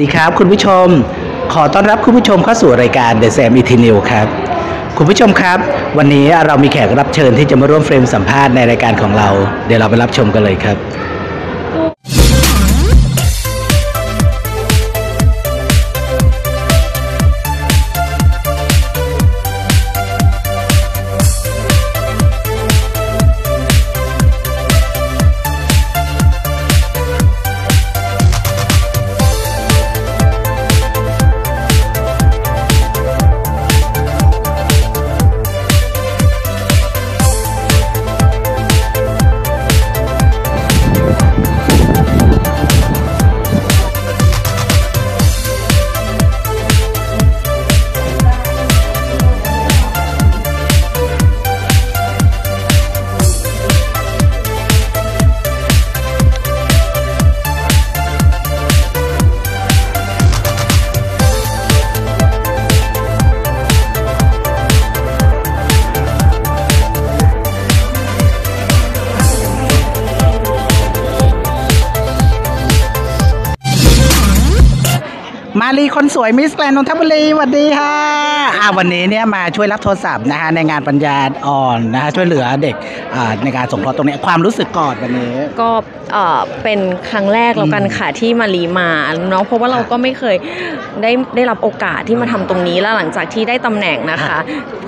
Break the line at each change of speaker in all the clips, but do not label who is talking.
ดีครับคุณผู้ชม ขอต้อนรับคุณผู้ชมเข้าสู่รายการ The Sam e t i n e w ครับ คุณผู้ชมครับ วันนี้เรามีแขกรับเชิญที่จะมาร่วมเฟรมสัมภาษณ์ในรายการของเรา เดี๋ยวเราไปรับชมกันเลยครับ มาลีคนสวย Miss Grand นนทบุรีสวัสดีค่ะอ่าวันนี้เนี่ยมาช่วยรับโทรศัพท์นะฮะในงานปัญญาอ่อนนะฮะช่วยเหลือเด็กอ่าในการสงเคราะห์ตรงนี้ความรู้สึกก่อนวันนี้
ก็เอ่อเป็นครั้งแรกแล้วกันค่ะที่มารีมาเนาะเพราะว่าเราก็ไม่เคยได้ได้รับโอกาสที่มาทำตรงนี้แล้วหลังจากที่ได้ตำแหน่งนะคะ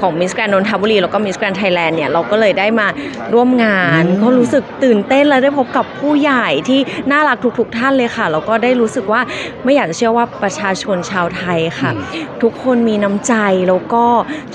ของ Miss Grand นนทบุรีแล้วก็ Miss Grand Thailand เนี่ยเราก็เลยได้มาร่วมงาน
อืม
ก็รู้สึกตื่นเต้นและได้พบกับผู้ใหญ่ที่น่ารักทุกๆท่านเลยค่ะแล้วก็ได้รู้สึกว่าไม่อยากจะเชื่อว่าประชาชนชาวไทยค่ะ ทุกคนมีน้ำใจแล้วก็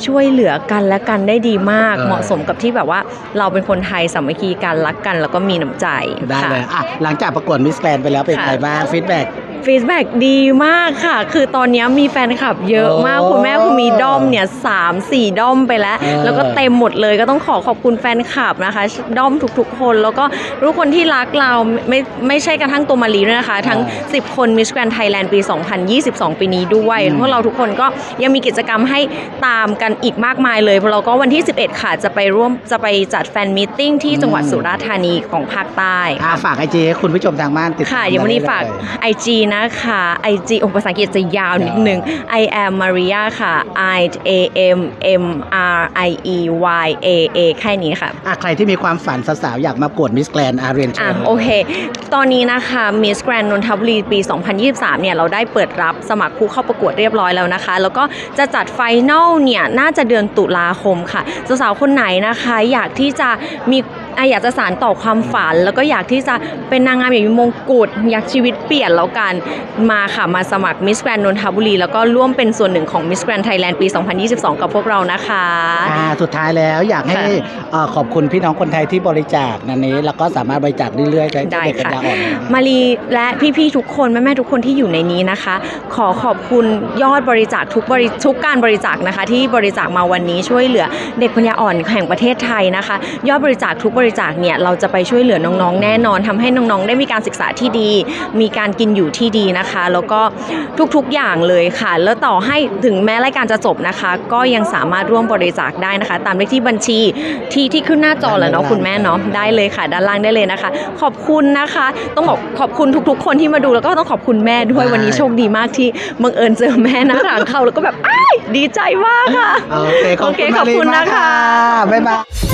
ช่วยเหลือกันและกันได้ดีมาก
เออ
เหมาะสมกับที่แบบว่าเราเป็นคนไทยสามัคคีกันรักกัน แล้วก็มีน้ำใจ
ได้
ค่ะ
เลยอะหลังจากประกวด Miss Grand ไปแล้วเป็น
ค่ะ
ไงบ้าง feedback
feedback ดีมากค่ะ คือตอนนี้มีแฟนคลับเยอะมาก
โอ้
คุณแม่คุณมีด้อม เนี่ยสามสี่ด้อมไปแล้ว
เออ
แล้วก็เต็มหมดเลยก็ต้องขอขอบคุณแฟนคลับนะคะ ด้อมทุกๆ คน แล้วก็ทุกคนที่รักเราไม่ไม่ใช่กระทั่งตัวมารีด้วยนะคะ ทั้ง 10 คน Miss Grand Thailand ปี 2022 ปีนี้ด้วย
อืม
พวกเราทุกคนก็ยังมีกิจกรรมให้ตามกันอีกมากมายเลยเพราะเราก็วันที่ 11 ค่ะจะไปร่วมจะไปจัด fan meeting ที่จังหวัด
อืม
สุราษฎร์ธานีของภาคใต้
อ่าฝาก IG ให้คุณผู้ชมทางบ้านติดตาม
ค่ะเดี๋ยววันนี้ฝาก
ได้เลย
IG นะคะ IG โอ้ภาษาอังกฤษจะยาวนิดนึง I am Maria ค่ะ I A M M R I E Y A A แค่นี้ค่ะ
อะใครที่มีความฝันสาวๆอยากมาประกวด Miss Grand อะเรียนเชิญ
อะโอเค ตอนนี้นะคะ Miss Grand นนทบุรีปี 2023 เนี่ยเราได้เปิดรับสมัครผู้เข้าประกวดเรียบร้อยแล้วนะคะ แล้วก็จะจัด final เนี่ยน่าจะเดือนตุลาคมค่ะ สาวๆคนไหนนะคะ อยากที่จะมี อะอยากจะสานต่อความฝัน แล้วก็อยากที่จะเป็นนางงามอย่างมีมงกุฎอยากชีวิตเปลี่ยนแล้วกันมาค่ะมาสมัคร Miss Grand นนทบุรี แล้วก็ร่วมเป็นส่วนหนึ่งของ Miss Grand Thailand ปี 2022 กับพวกเรานะคะ
อ่าสุดท้ายแล้วอยากให้
ค่ะ
เอ่อขอบคุณพี่น้องคนไทยที่บริจาคนันนี้ แล้วก็สามารถบริจาคเรื่อยๆได้
ได้
เด็กปัญ
ค่ะ
ญาอ่อน
มารีและพี่ๆทุกคนแม่ๆทุกคนที่อยู่ในนี้นะคะ ขอขอบคุณยอดบริจาคทุกบริทุกการบริจาคนะคะ ที่บริจาคมาวันนี้ช่วยเหลือเด็กปัญญาอ่อนแห่งประเทศไทยนะคะ ยอดบริจาคทุกบริจาคเนี่ยเราจะไปช่วยเหลือน้องๆ แน่นอนทำให้น้องๆ ได้มีการศึกษาที่ดี มีการกินอยู่ที่ดีนะคะ แล้วก็ทุกๆอย่างเลยค่ะ แล้วต่อให้ถึงแม้รายการจะจบนะคะ ก็ยังสามารถร่วมบริจาคได้นะคะ ตามเลขที่บัญชีที่ที่ขึ้นหน้าจอแล้วเนาะคุณแม่เนาะได้เลยค่ะ ด้านล่างได้เลยนะคะ ขอบคุณนะคะ ต้องบอกขอบคุณทุก ๆ คนที่มาดูแล้วก็ต้องขอบคุณแม่ด้วยวันนี้โชคดีมากที่บังเอิญเจอแม่นะทางเข้าแล้วก็แบบอ้ายดีใจมากค่ะ
โอเคขอบ
โอเค
คุณ
ขอบคุณ
มารีมาก
นะคะ
บ๊ายบาย